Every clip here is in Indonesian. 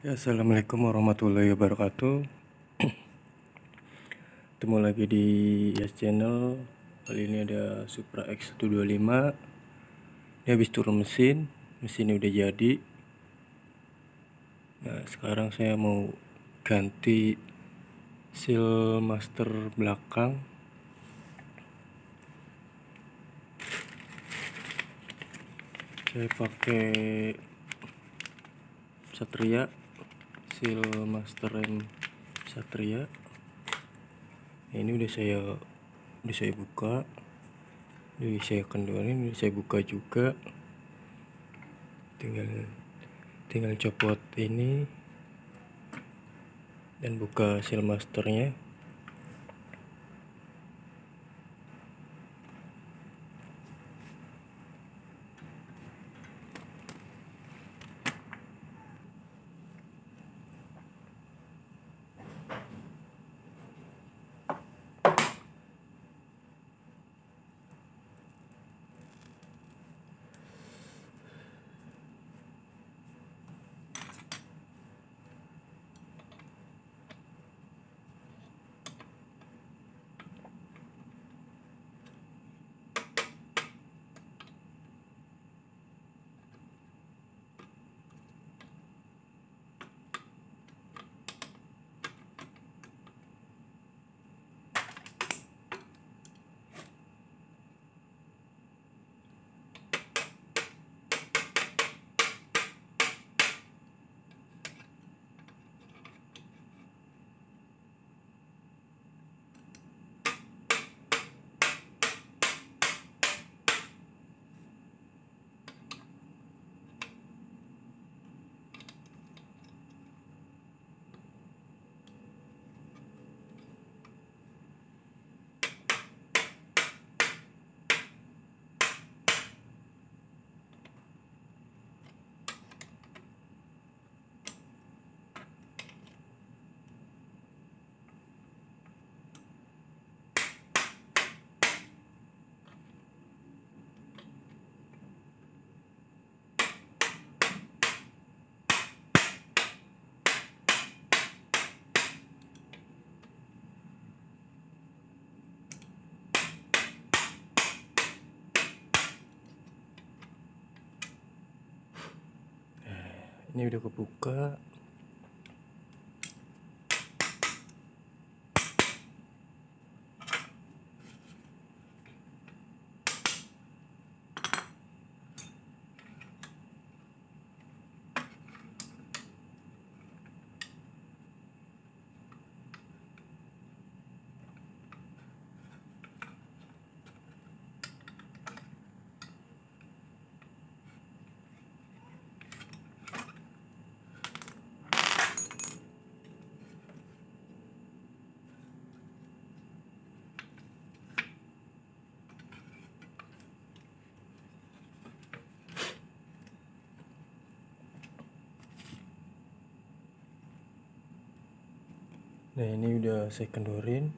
Ya, Assalamualaikum warahmatullahi wabarakatuh. Ketemu lagi di Yas Channel. Kali ini ada Supra X125 Ini habis turun mesin. Mesinnya udah jadi. Nah sekarang saya mau ganti Seal master belakang. Saya pakai Satria seal master rem Satria. Ini udah saya udah saya buka. Udah saya kendorin udah saya buka juga. Tinggal tinggal copot ini dan buka seal masternya ini udah kebuka nah ini udah saya kendorin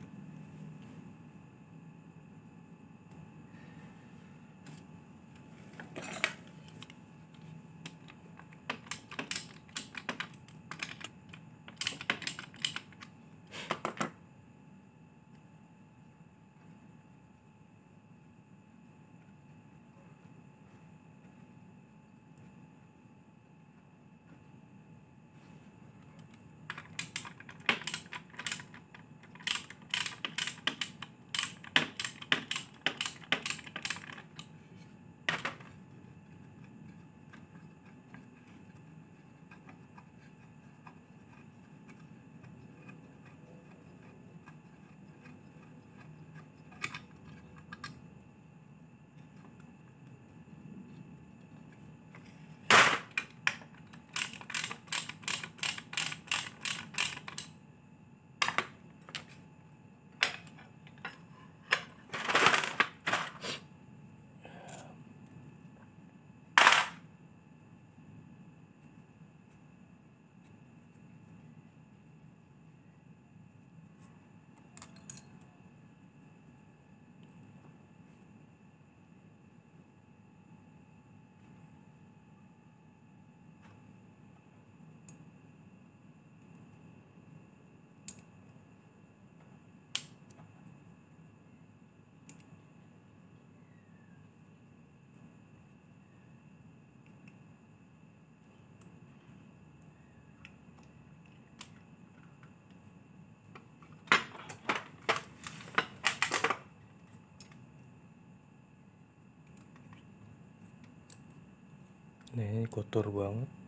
ini kotor banget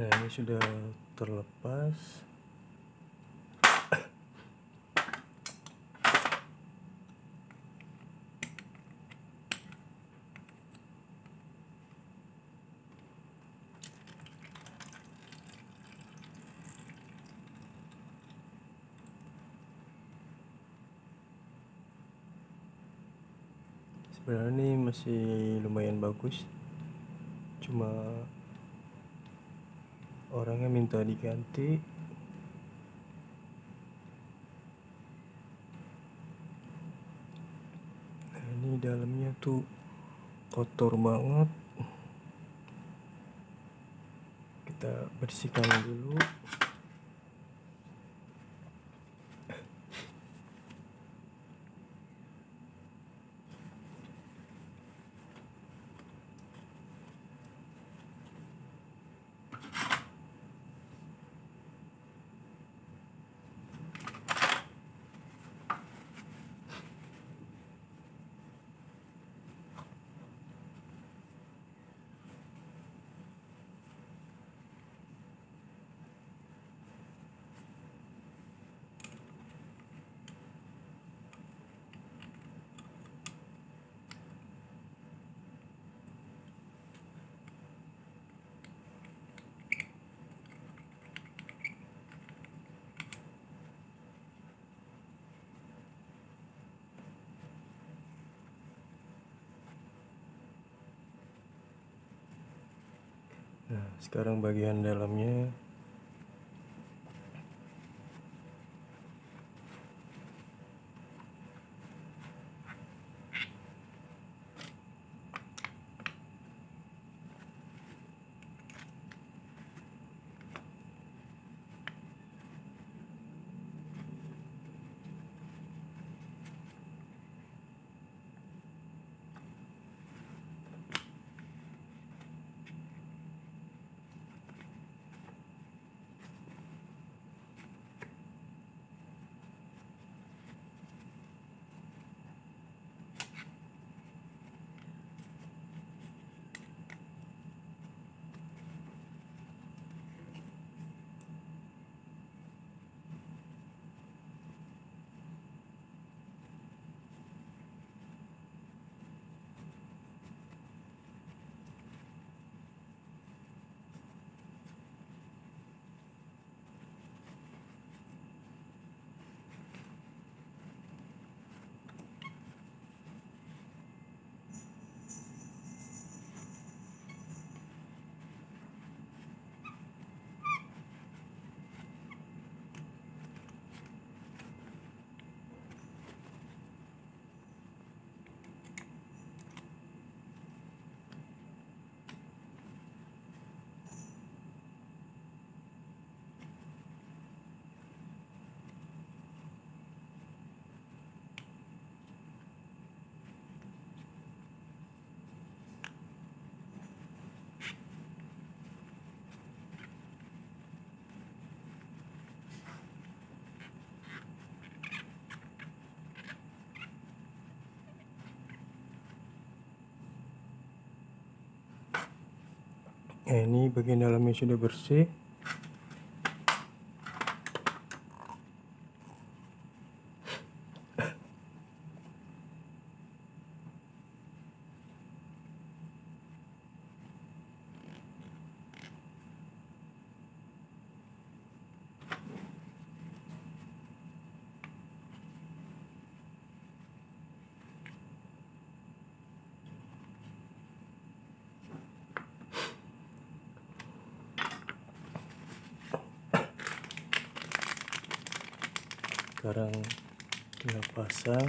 Nah ini sudah terlepas. Sebenarnya ini masih lumayan bagus. Cuma orangnya minta diganti. Nah ini dalamnya tuh kotor banget. Kita bersihkan dulu Nah, sekarang bagian dalamnya ini bagian dalamnya sudah bersih. Sekarang tinggal pasang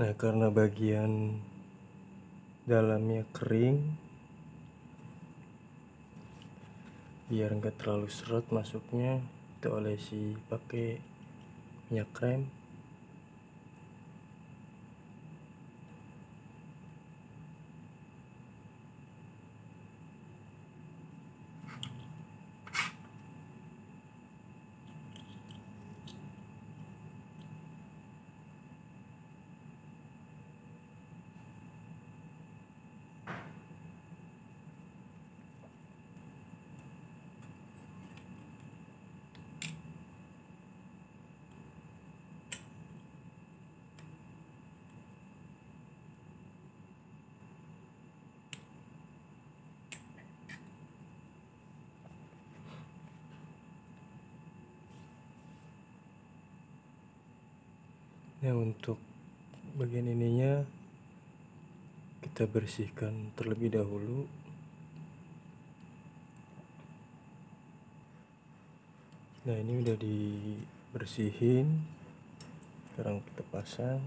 Nah, karena bagian dalamnya kering, biar enggak terlalu seret masuknya, kita olesi pakai minyak krem. Nah, untuk bagian ininya kita bersihkan terlebih dahulu. Nah, ini udah dibersihin. Sekarang kita pasang.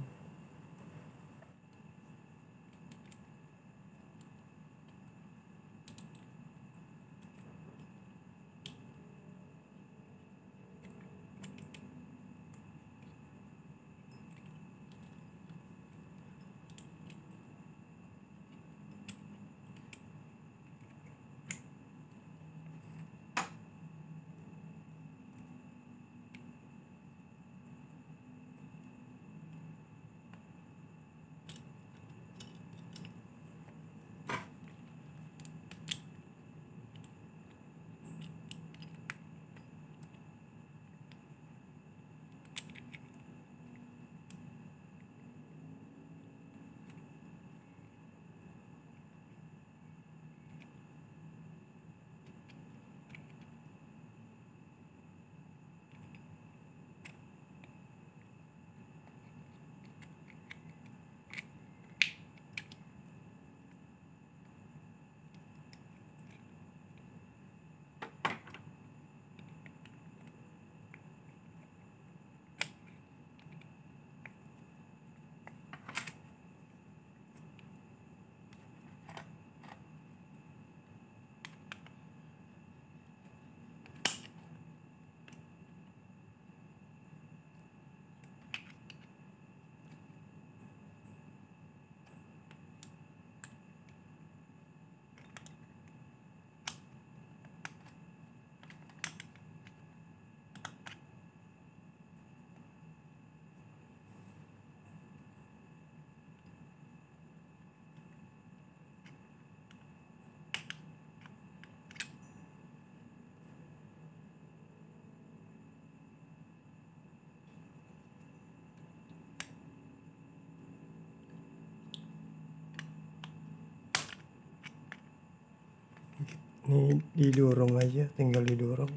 Ini didorong aja, tinggal didorong.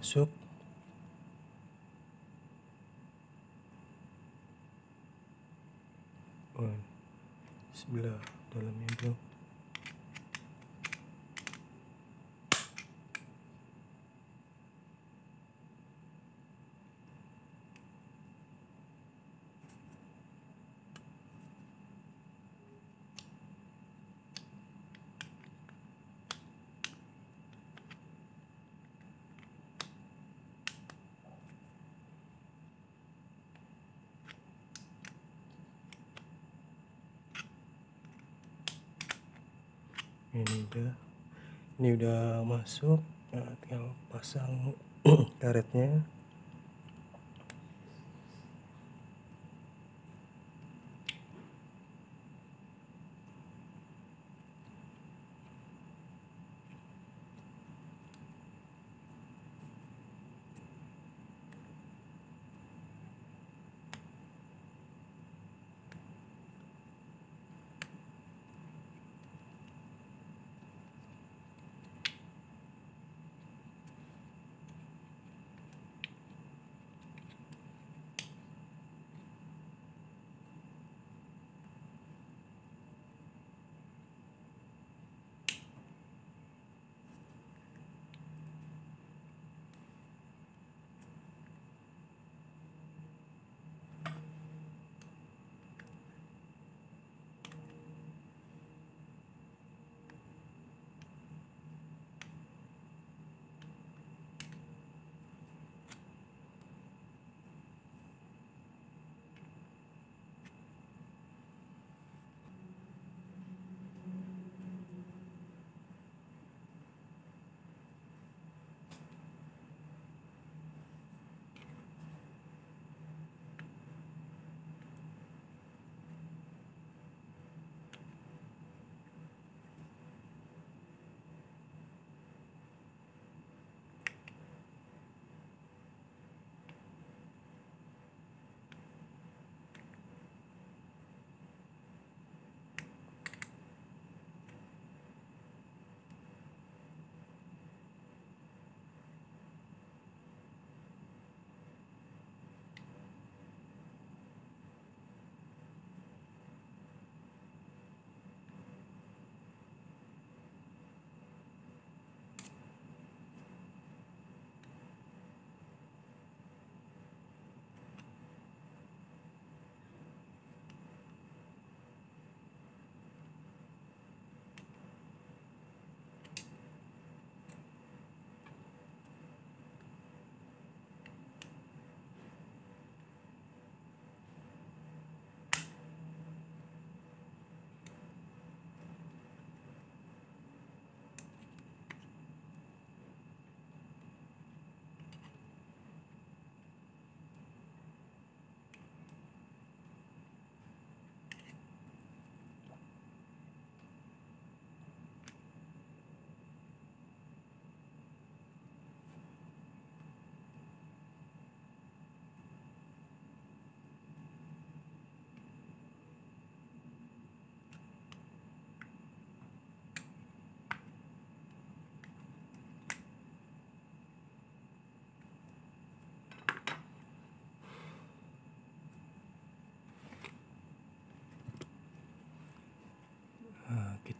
Masuk ini udah ini udah masuk. Nah, tinggal pasang karetnya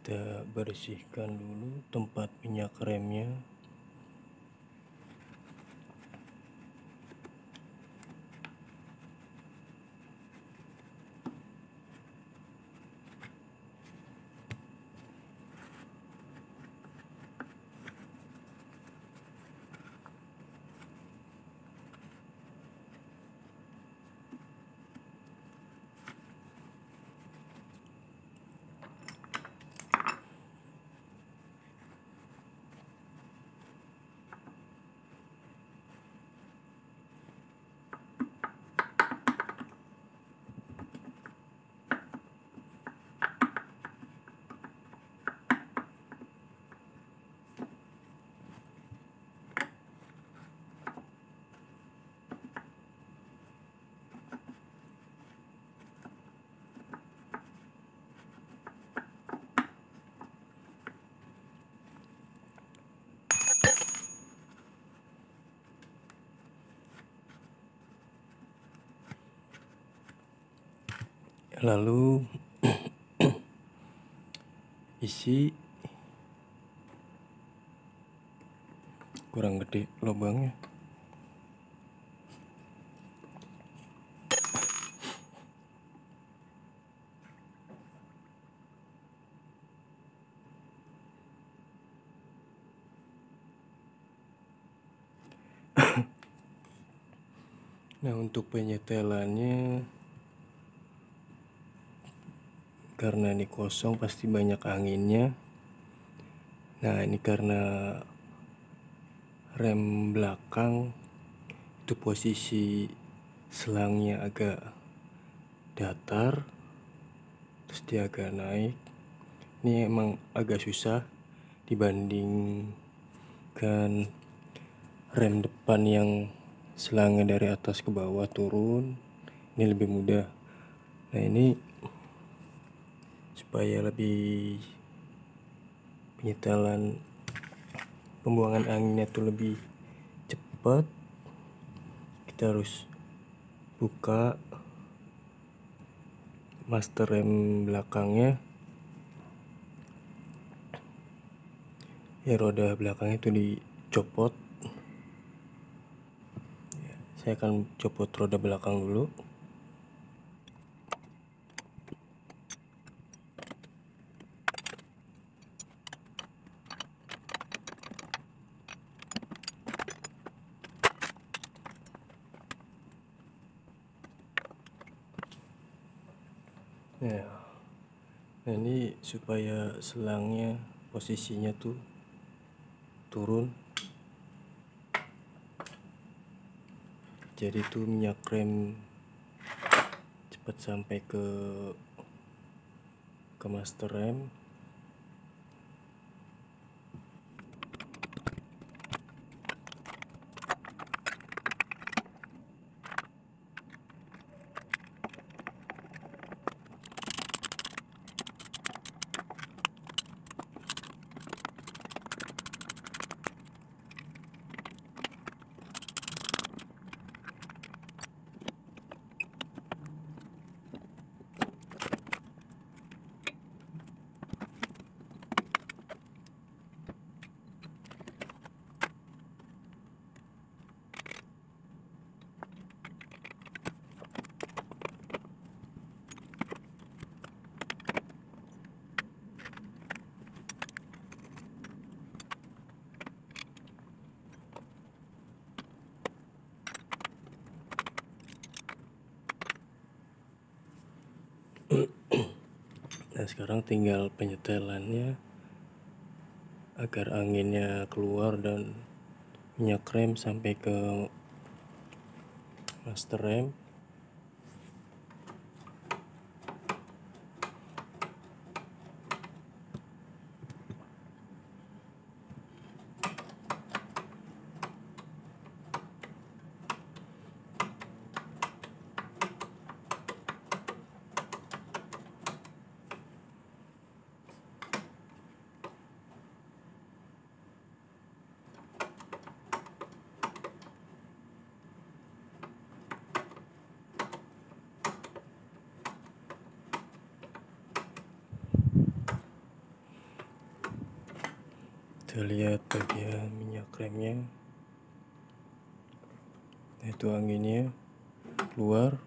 kita bersihkan dulu tempat minyak remnya lalu isi kurang gede lubangnya. Nah untuk penyetelannya karena ini kosong pasti banyak anginnya. Nah ini karena rem belakang itu posisi selangnya agak datar terus dia agak naik. Ini emang agak susah dibandingkan rem depan yang selangnya dari atas ke bawah turun. Ini lebih mudah. Nah ini supaya lebih penyetelan pembuangan anginnya tuh lebih cepat. Kita harus buka master rem belakangnya. Ya roda belakangnya itu dicopot. Saya akan copot roda belakang dulu ya nah ini supaya selangnya posisinya tuh turun. Jadi tuh minyak rem cepat sampai ke ke master rem nah sekarang tinggal penyetelannya agar anginnya keluar dan minyak rem sampai ke master rem kita lihat bagian minyak remnya nah itu anginnya keluar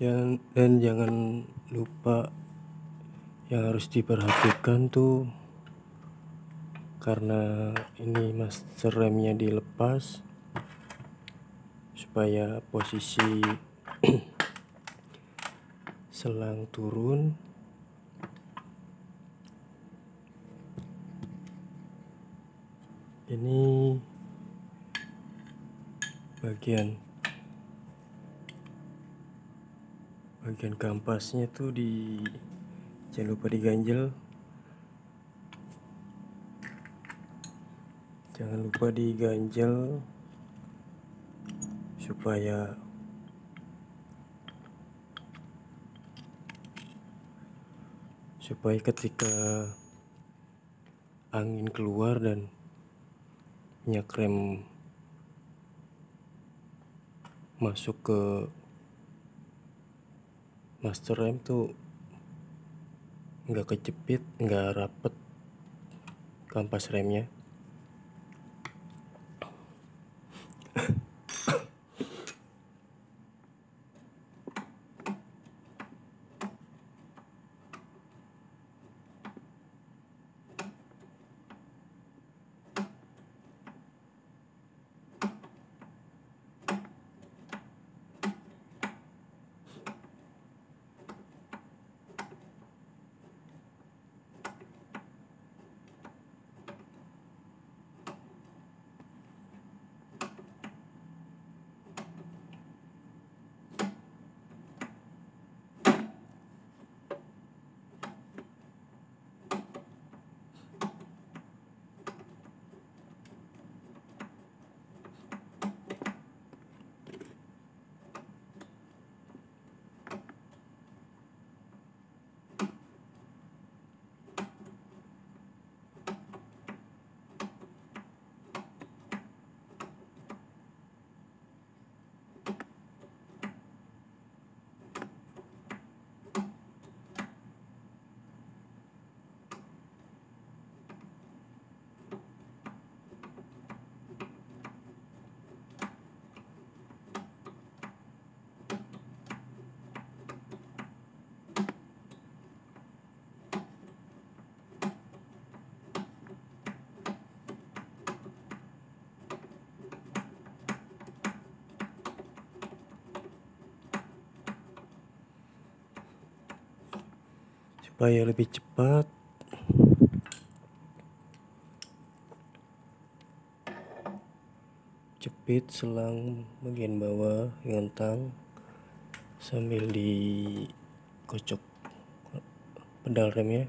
jangan, dan jangan lupa yang harus diperhatikan tuh karena ini master remnya dilepas supaya posisi selang turun. Ini bagian bagian kampasnya tuh di jangan lupa diganjel. Jangan lupa diganjel supaya supaya ketika angin keluar dan minyak rem masuk ke master rem tuh nggak kejepit nggak rapet kampas remnya supaya lebih cepat. Jepit selang bagian bawah dengan tang sambil dikocok pedal remnya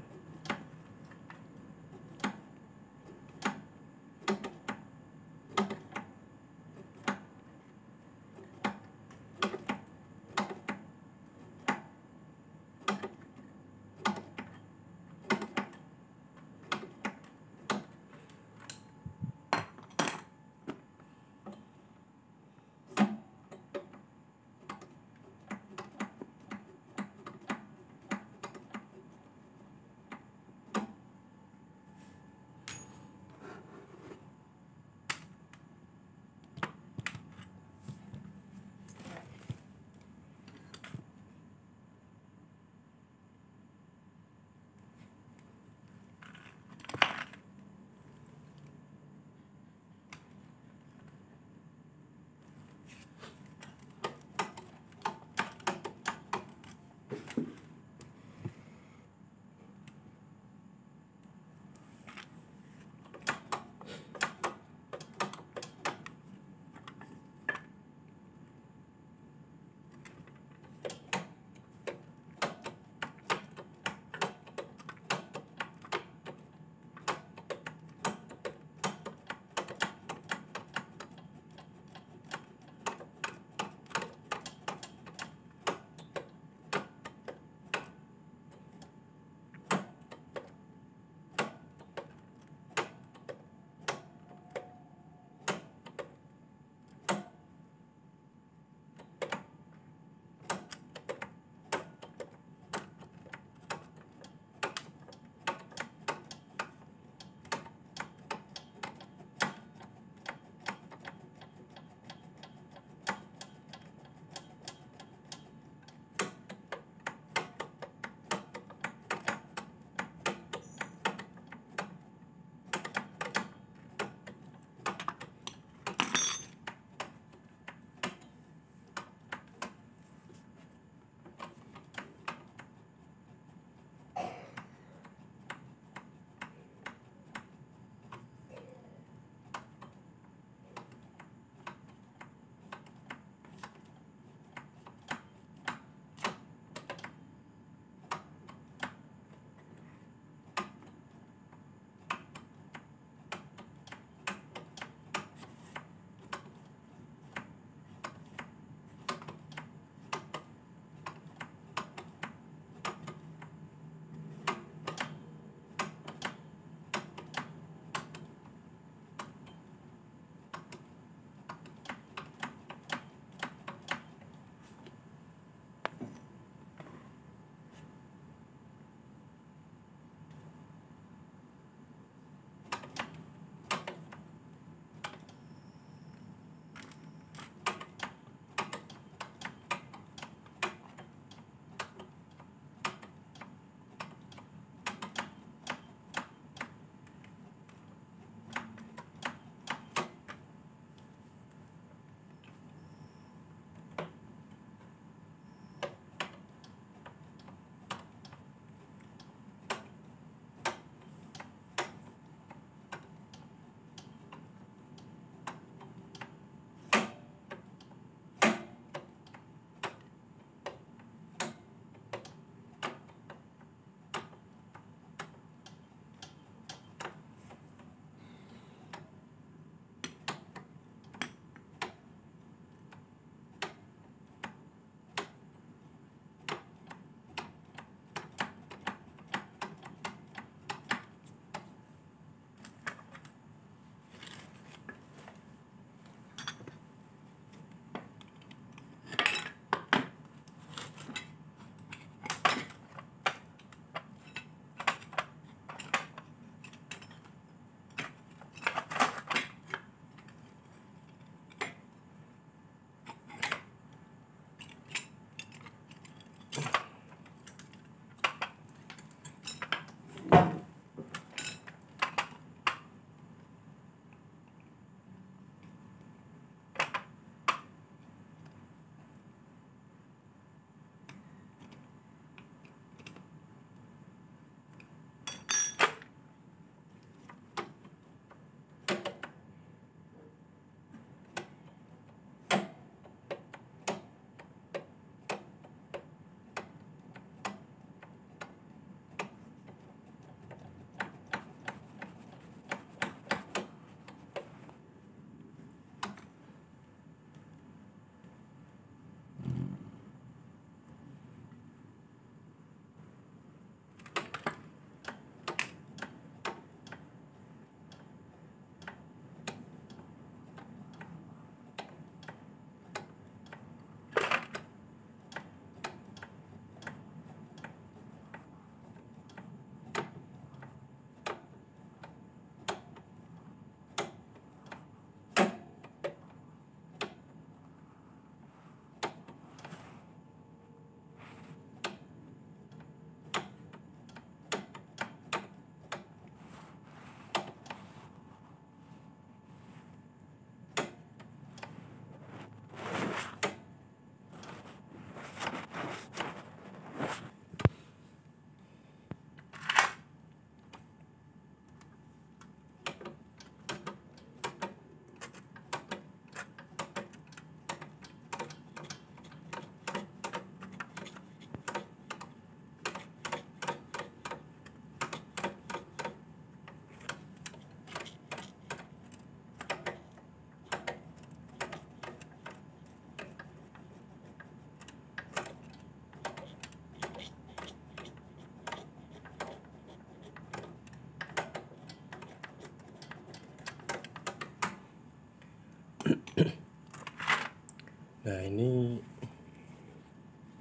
nah ini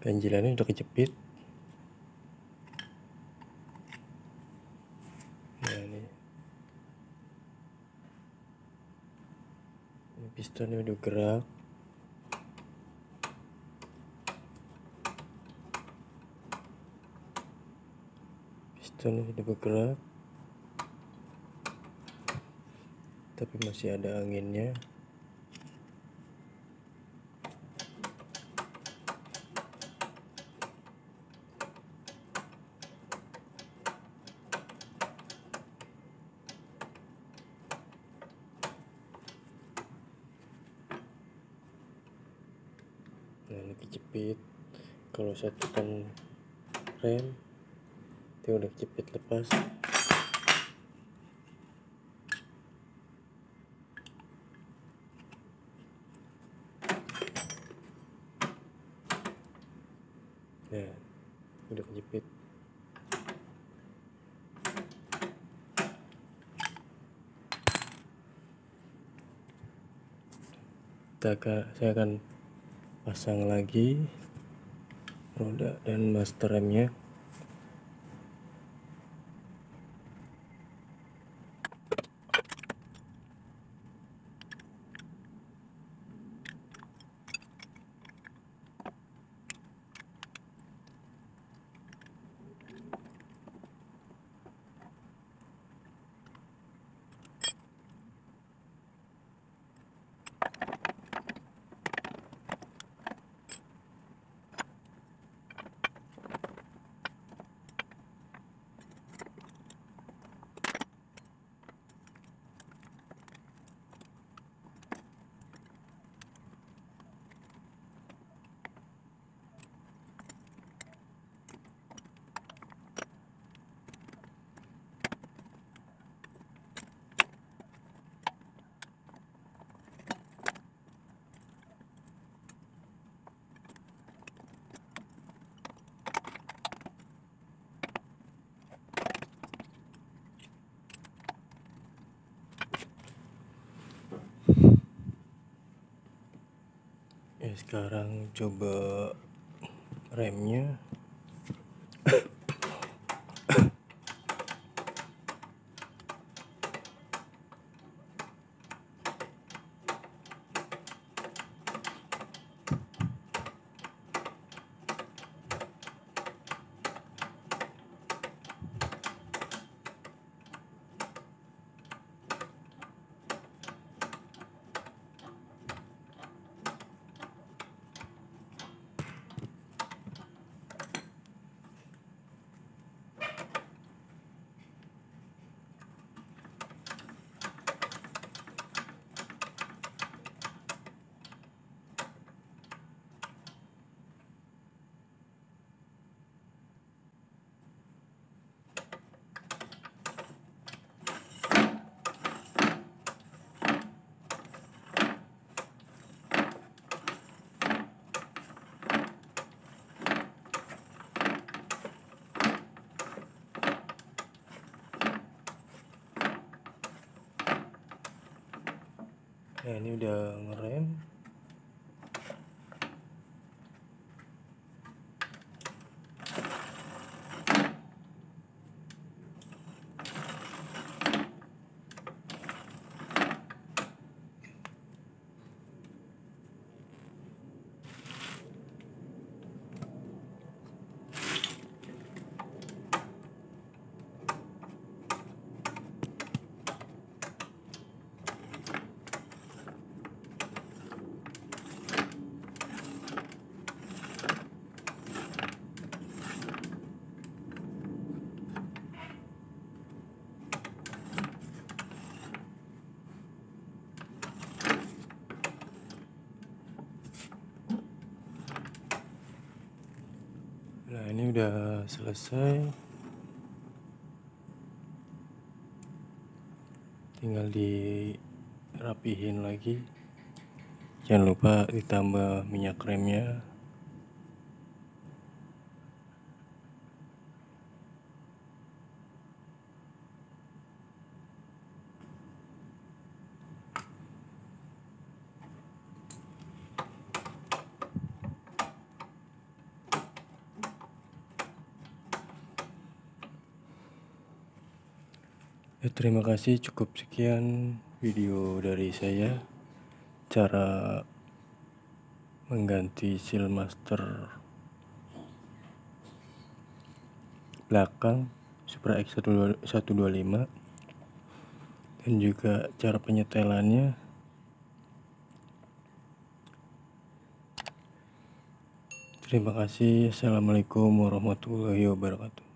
ganjilannya udah kejepit. Nah ini. Ini pistonnya udah gerak. Pistonnya sudah bergerak. Tapi masih ada anginnya nah ini kejepit kalau saya tekan rem dia udah kejepit lepas. Ya udah kejepit. Kita saya akan pasang lagi roda dan master remnya sekarang coba remnya nah ini udah ngerem nah ini udah selesai. Tinggal dirapihin lagi. Jangan lupa ditambah minyak remnya ya, terima kasih cukup sekian video dari saya. Cara mengganti seal master belakang Supra X125 dan juga cara penyetelannya. Terima kasih. Assalamualaikum warahmatullahi wabarakatuh